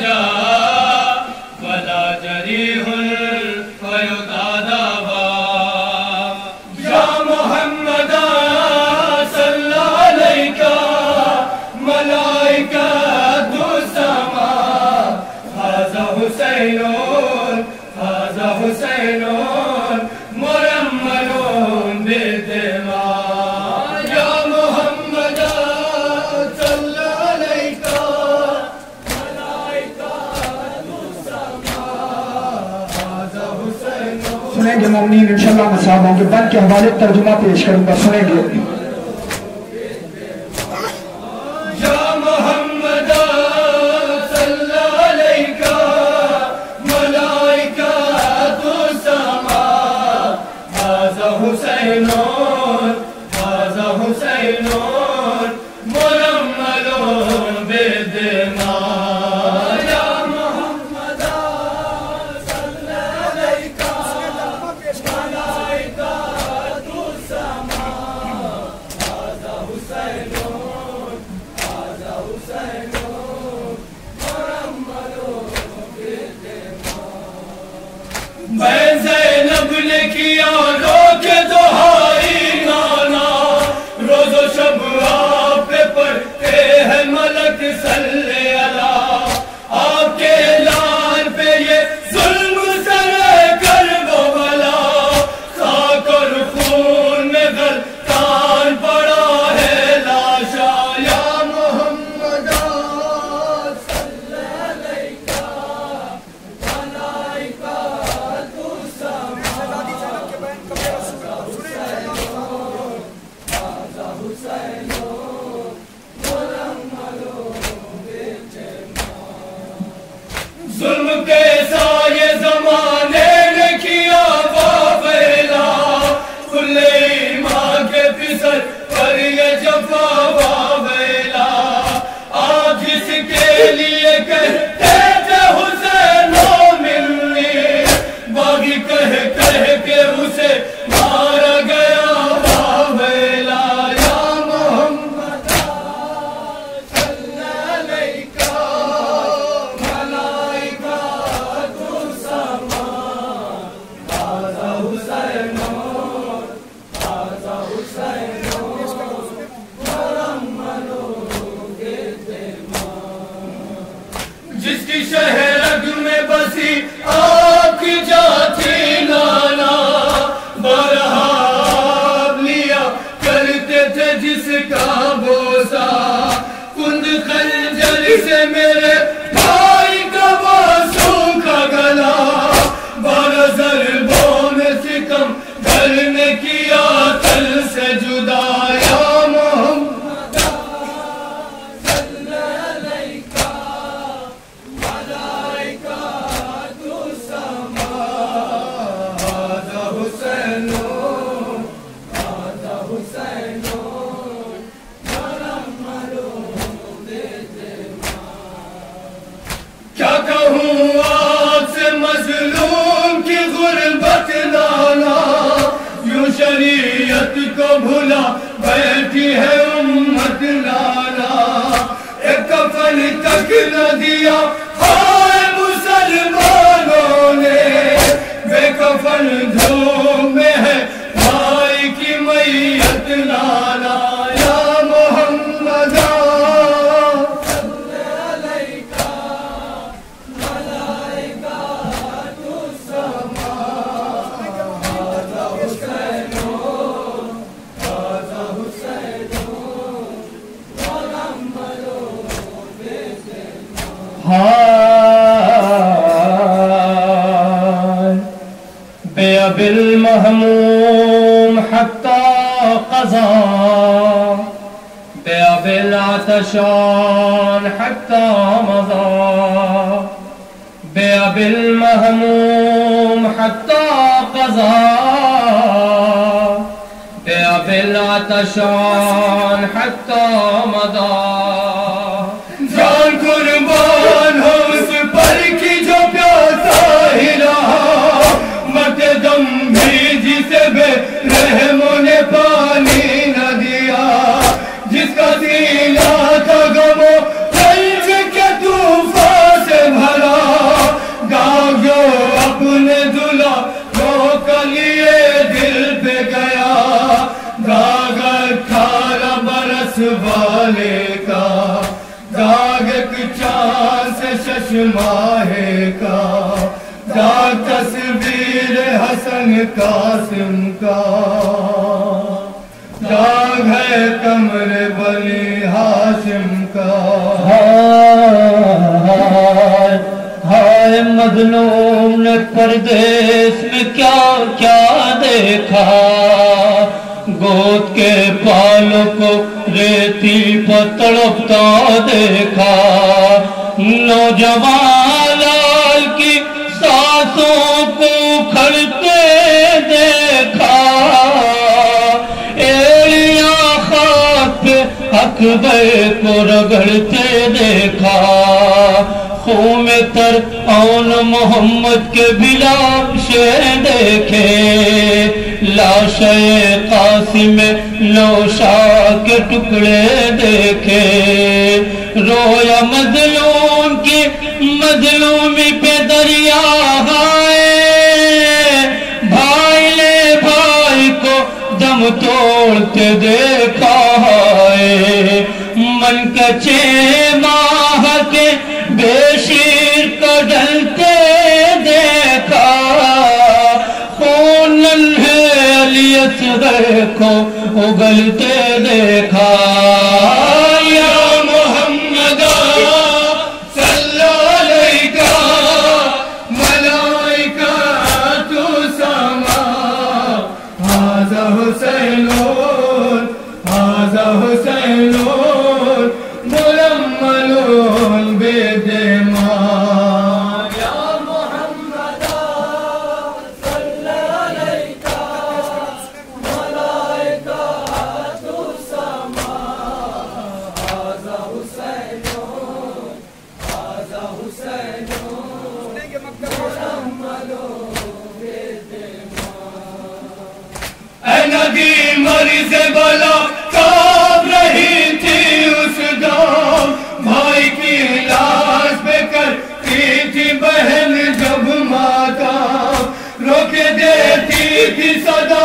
찾아 سنیں گے ممنین انشاءاللہ میں کے بند کے حوالے ترجمہ پیش کروں گا، سنیں گے۔ Alegría. zulmü بھلا بیٹھی ہے امت لالا۔ ایک کفن تک نہ دیا يا بالمهموم حتى قضى. يا بالعطشان حتى مضى. يا بالمهموم حتى قضى. يا بالعطشان حتى مضى. بھولا روک لیے دل پہ گیا۔ داغ اٹھارہ برس والے کا۔ داغ چار سے ششماہ کا۔ داغ تصویر حسن قاسم کا۔ داغ ہے کمر بلی ہاشم کا۔ ہاں۔ مظلوم نے پردیس میں کیا کیا دیکھا؟ گود کے پالوں کو ریتی پر تڑپتا دیکھا۔ نوجوان لال کی سانسوں کو کھڑتے دیکھا۔ ایڑیاں خاک پہ اکبر کو رگڑتے دیکھا۔ خون میں تر اون محمد کے بلاب سے دیکھے۔ لاش قاسم لوشا کے ٹکڑے دیکھے۔ رویا مظلوم کی مظلومی پہ دریا ہے۔ بھائی لے بھائی کو دم توڑتے دیکھا ہے۔ من کچے ماہ کے بے ننھے علی اصغر کو اگلتے دیکھا یا محمد صلی علیکہ ملائکہ تو اے ندی مریض بلا کاب رہی تھی اس دام بھائی کی لاش پہ کرتی تھی بہن جب ماتا روک دیتی تھی صدا۔